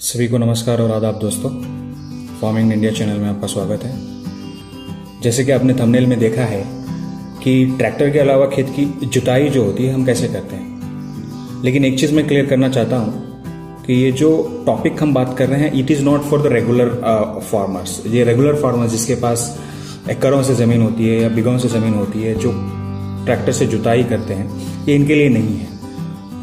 सभी को नमस्कार और आदाब दोस्तों। फ़ार्मिंग इंडिया चैनल में आपका स्वागत है। जैसे कि आपने थंबनेल में देखा है कि ट्रैक्टर के अलावा खेत की जुताई जो होती है, हम कैसे करते हैं? लेकिन एक चीज़ मैं क्लियर करना चाहता हूँ कि ये जो टॉपिक हम बात कर रहे हैं it is not for the regular farmers ये रेगुलर फार्मर्स जिसके पास एकड़ों से ज़मीन होती है या बिगों से ज़मीन होती है, जो ट्रैक्टर से जुताई करते हैं, ये इनके लिए नहीं है।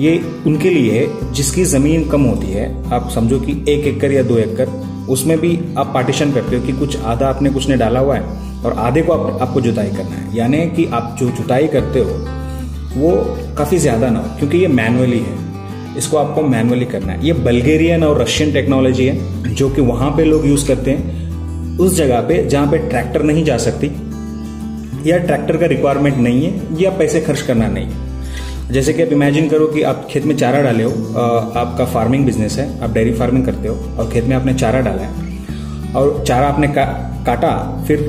ये उनके लिए है जिसकी ज़मीन कम होती है आप समझो कि एक एकड़ या दो एकड़ उसमें भी आप पार्टीशन करते हो कि कुछ आधा आपने कुछ ने डाला हुआ है और आधे को आप, आपको जुताई करना है। यानी कि आप जो जुताई करते हो वो काफ़ी ज़्यादा ना हो क्योंकि ये मैनुअली है। इसको आपको मैनुअली करना है। ये बल्गेरियन और रशियन टेक्नोलॉजी है जो कि वहाँ पे लोग यूज़ करते हैं। उस जगह पे जहाँ पे ट्रैक्टर नहीं जा सकती या ट्रैक्टर का रिक्वायरमेंट नहीं है या पैसे खर्च करना नहीं है। जैसे कि आप इमेजिन करो कि आप खेत में चारा डाले हो आपका फ़ार्मिंग बिज़नेस है आप डेयरी फ़ार्मिंग करते हो और खेत में आपने चारा डाला है और चारा आपने का, काटा फिर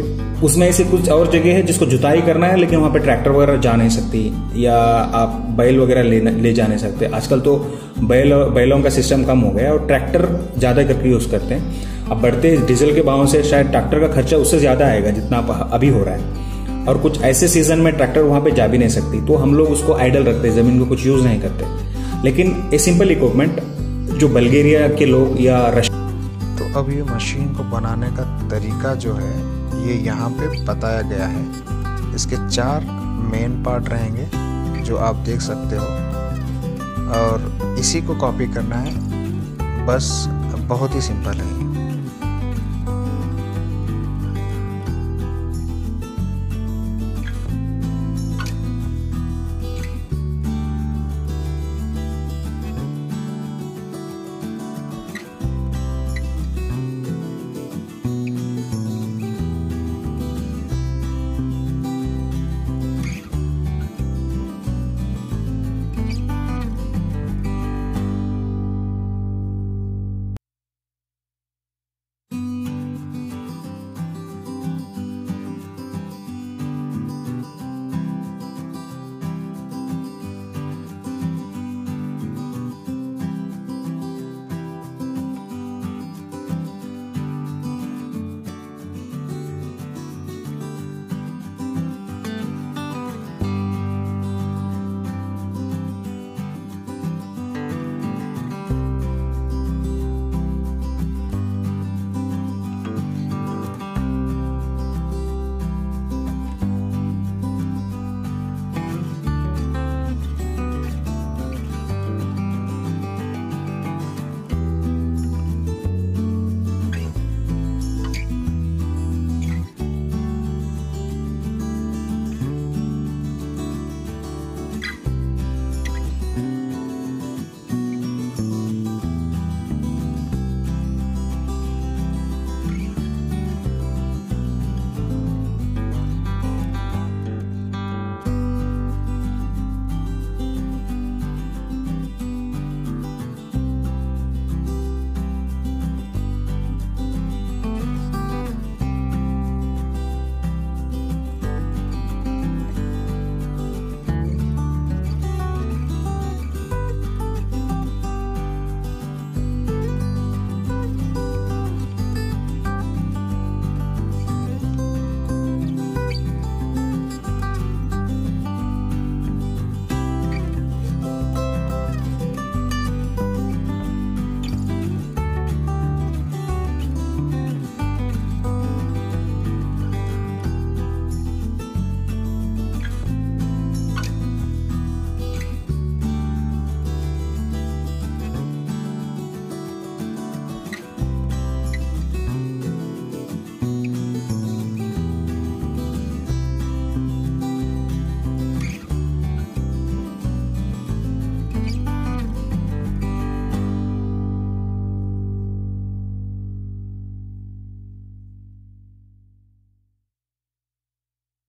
उसमें ऐसे कुछ और जगह है जिसको जुताई करना है लेकिन वहाँ पे ट्रैक्टर वगैरह जा नहीं सकती या आप बैल वगैरह ले ले जा नहीं सकते। आजकल तो बैल बैलों का सिस्टम कम हो गया और ट्रैक्टर ज़्यादा करके यूज़ करते हैं। अब बढ़ते डीजल के भाव से शायद ट्रैक्टर का खर्चा उससे ज़्यादा आएगा जितना अभी हो रहा है। और कुछ ऐसे सीज़न में ट्रैक्टर वहाँ पे जा भी नहीं सकती। तो हम लोग उसको आइडल रखते ज़मीन को कुछ यूज़ नहीं करते। लेकिन ए सिंपल इक्विपमेंट जो बल्गेरिया के लोग या रश तो अब ये मशीन को बनाने का तरीका जो है, ये यहाँ पे बताया गया है। इसके चार मेन पार्ट रहेंगे, जो आप देख सकते हो। और इसी को कॉपी करना है। बस, बहुत ही सिंपल है।